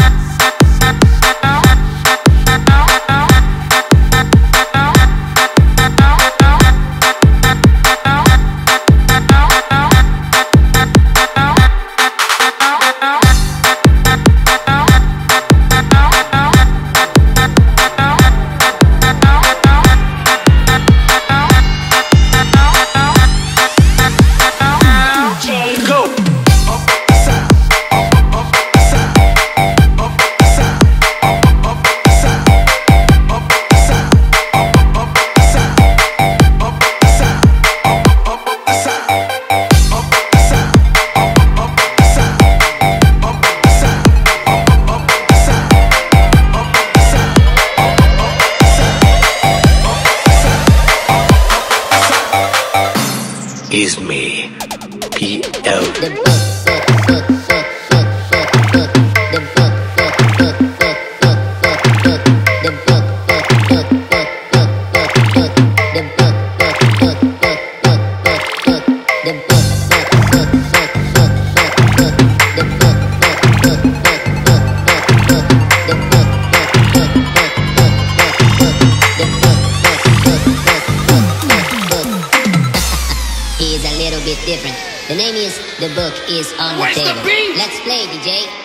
Yeah. is me. different. The name is The Book is on Where's the table. The Let's play, DJ.